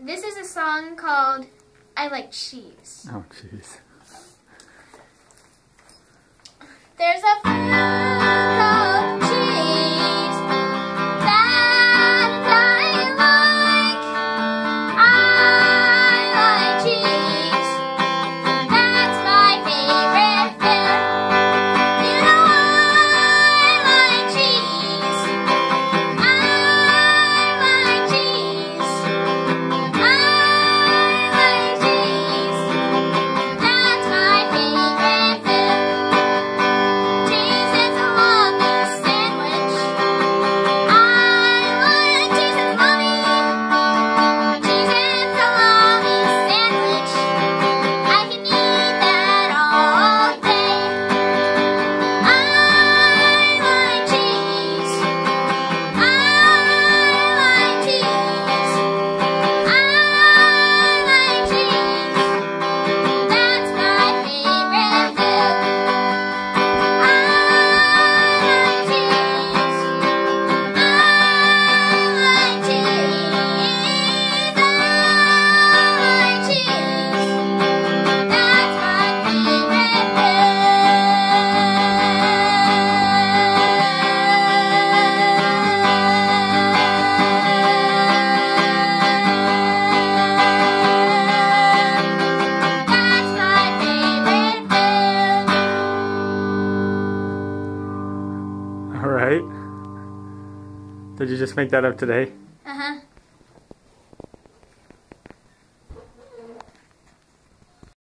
This is a song called I Like Cheese. Oh, cheese. There's a Alright. Did you just make that up today? Uh-huh.